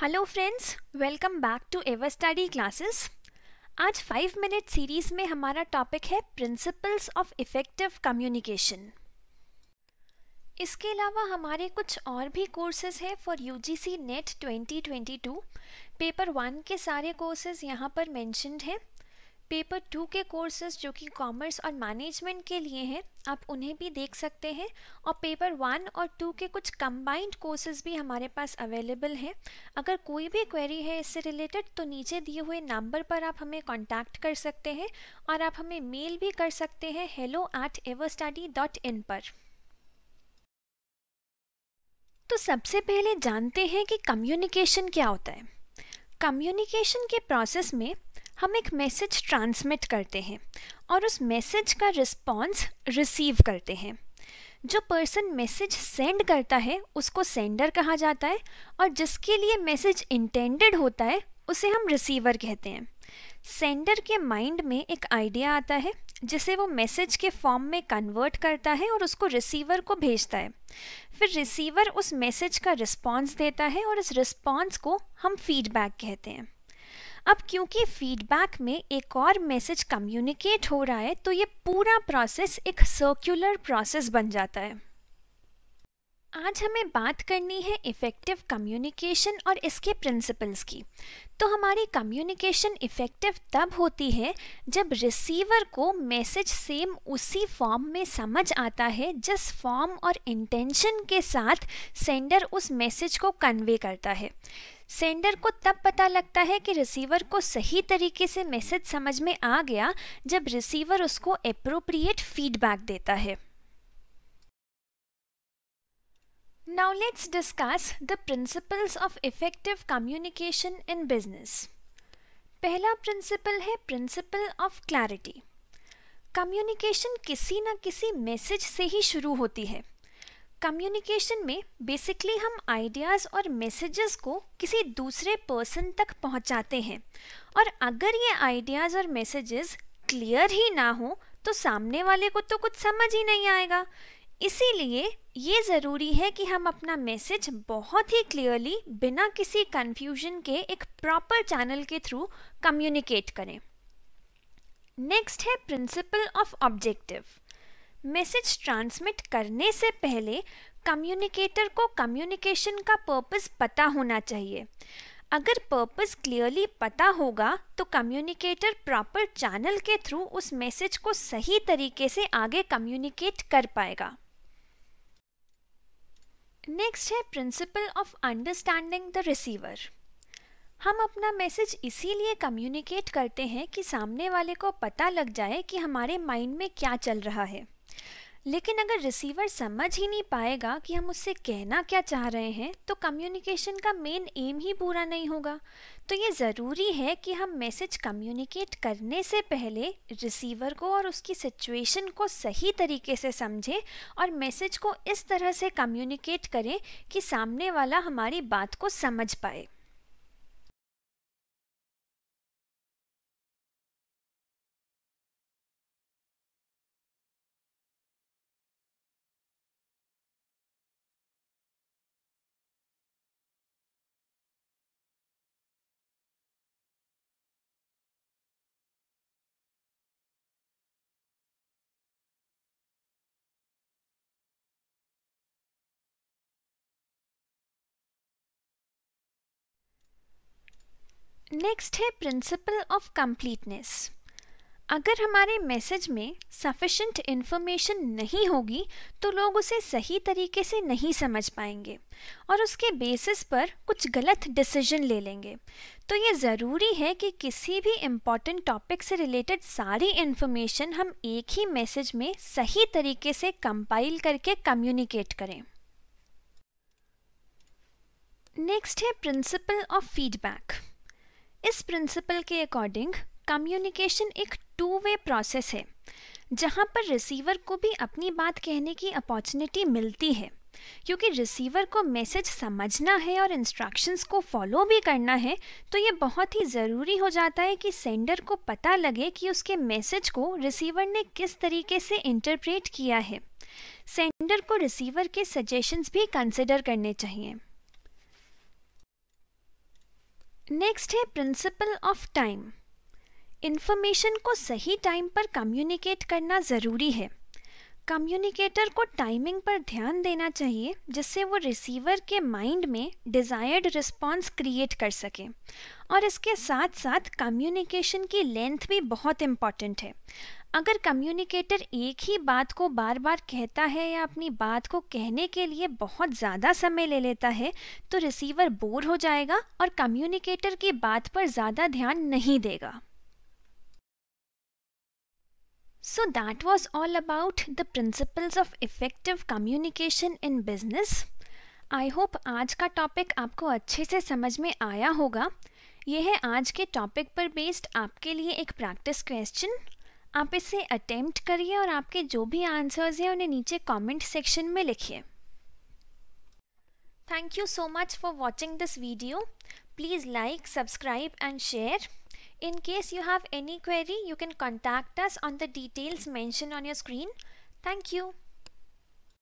Hello friends welcome back to ever study classes आज five minute series में हमारा topic है प्रिंसिपल्स ऑफ़ इफ़ेक्टिव कम्युनिकेशन इसके अलावा हमारे कुछ और भी कोर्सेज हैं for U G C NET 2022 paper one के सारे कोर्सेज यहाँ पर मैंशनड हैं। पेपर टू के कोर्सेज जो कि कॉमर्स और मैनेजमेंट के लिए हैं, आप उन्हें भी देख सकते हैं। और पेपर वन और टू के कुछ कंबाइंड कोर्सेज भी हमारे पास अवेलेबल हैं। अगर कोई भी क्वेरी है इससे रिलेटेड तो नीचे दिए हुए नंबर पर आप हमें कांटेक्ट कर सकते हैं और आप हमें मेल भी कर सकते हैं hello at ever study dot in पर। तो सबसे पहले जानते हैं कि कम्युनिकेशन क्या होता है। कम्युनिकेशन के प्रोसेस में हम एक मैसेज ट्रांसमिट करते हैं और उस मैसेज का रिस्पॉन्स रिसीव करते हैं। जो पर्सन मैसेज सेंड करता है, उसको सेंडर कहा जाता है और जिसके लिए मैसेज इंटेंडेड होता है, उसे हम रिसीवर कहते हैं। सेंडर के माइंड में एक आइडिया आता है, जिसे वो मैसेज के फॉर्म में कन्वर्ट करता है और उसको रिसीवर को भेजता है। फिर रिसीवर उस मैसेज का रिस्पॉन्स देता है और इस रिस्पॉन्स को हम फीडबैक कहते हैं। अब क्योंकि फीडबैक में एक और मैसेज कम्युनिकेट हो रहा है तो ये पूरा प्रोसेस एक सर्कुलर प्रोसेस बन जाता है। आज हमें बात करनी है इफ़ेक्टिव कम्युनिकेशन और इसके प्रिंसिपल्स की। तो हमारी कम्युनिकेशन इफ़ेक्टिव तब होती है जब रिसीवर को मैसेज सेम उसी फॉर्म में समझ आता है जिस फॉर्म और इंटेंशन के साथ सेंडर उस मैसेज को कन्वे करता है। सेंडर को तब पता लगता है कि रिसीवर को सही तरीके से मैसेज समझ में आ गया जब रिसीवर उसको अप्रोप्रिएट फीडबैक देता है। Now let's discuss the principles of effective communication in business. पहला प्रिंसिपल है प्रिंसिपल ऑफ़ क्लैरिटी कम्युनिकेशन किसी न किसी मैसेज से ही शुरू होती है। कम्युनिकेशन में बेसिकली हम आइडियाज़ और मैसेजेस को किसी दूसरे पर्सन तक पहुंचाते हैं। और अगर ये आइडियाज़ और मैसेजेस क्लियर ही ना हो तो सामने वाले को तो कुछ समझ ही नहीं आएगा। इसीलिए ये ज़रूरी है कि हम अपना मैसेज बहुत ही क्लियरली बिना किसी कन्फ्यूज़न के एक प्रॉपर चैनल के थ्रू कम्युनिकेट करें। नेक्स्ट है principle of objective message transmit करने से पहले कम्युनिकेटर को कम्युनिकेशन का पर्पस पता होना चाहिए। अगर पर्पस क्लियरली पता होगा तो कम्युनिकेटर प्रॉपर चैनल के थ्रू उस मैसेज को सही तरीके से आगे कम्युनिकेट कर पाएगा। नेक्स्ट है principle of understanding the receiver हम अपना मैसेज इसीलिए कम्युनिकेट करते हैं कि सामने वाले को पता लग जाए कि हमारे माइंड में क्या चल रहा है। लेकिन अगर रिसीवर समझ ही नहीं पाएगा कि हम उससे कहना क्या चाह रहे हैं तो कम्युनिकेशन का मेन एम ही पूरा नहीं होगा। तो ये ज़रूरी है कि हम मैसेज कम्युनिकेट करने से पहले रिसीवर को और उसकी सिचुएशन को सही तरीके से समझें और मैसेज को इस तरह से कम्युनिकेट करें कि सामने वाला हमारी बात को समझ पाए। नेक्स्ट है प्रिंसिपल ऑफ़ कंप्लीटनेस अगर हमारे मैसेज में सफिशेंट इन्फॉर्मेशन नहीं होगी तो लोग उसे सही तरीके से नहीं समझ पाएँगे और उसके बेसिस पर कुछ गलत डिसीज़न ले लेंगे। तो ये ज़रूरी है कि किसी भी इंपॉर्टेंट टॉपिक से रिलेटेड सारी इन्फॉर्मेशन हम एक ही मैसेज में सही तरीके से कंपाइल करके कम्युनिकेट करें। नेक्स्ट है प्रिंसिपल ऑफ़ फीडबैक इस प्रिंसिपल के अकॉर्डिंग कम्युनिकेशन एक टू वे प्रोसेस है, जहाँ पर रिसीवर को भी अपनी बात कहने की अपॉर्चुनिटी मिलती है, क्योंकि रिसीवर को मैसेज समझना है और इंस्ट्रक्शंस को फॉलो भी करना है तो ये बहुत ही ज़रूरी हो जाता है कि सेंडर को पता लगे कि उसके मैसेज को रिसीवर ने किस तरीके से इंटरप्रेट किया है। सेंडर को रिसीवर के सजेशंस भी कंसिडर करने चाहिए। नेक्स्ट है प्रिंसिपल ऑफ़ टाइम इन्फॉर्मेशन को सही टाइम पर कम्युनिकेट करना ज़रूरी है। कम्युनिकेटर को टाइमिंग पर ध्यान देना चाहिए, जिससे वो रिसीवर के माइंड में डिज़ायर्ड रिस्पॉन्स क्रिएट कर सके। और इसके साथ साथ कम्युनिकेशन की लेंथ भी बहुत इंपॉर्टेंट है। अगर कम्युनिकेटर एक ही बात को बार बार कहता है या अपनी बात को कहने के लिए बहुत ज़्यादा समय ले लेता है तो रिसीवर बोर हो जाएगा और कम्युनिकेटर की बात पर ज़्यादा ध्यान नहीं देगा। So that was all about the principles of effective communication in business. I hope आज का टॉपिक आपको अच्छे से समझ में आया होगा। यह है आज के टॉपिक पर बेस्ड आपके लिए एक प्रैक्टिस क्वेश्चन आप इसे अटेम्प्ट करिए और आपके जो भी आंसर्स हैं, उन्हें नीचे कमेंट सेक्शन में लिखिए। Thank you so much for watching this video please like subscribe and share in case you have any query you can contact us on the details mention on your screen thank you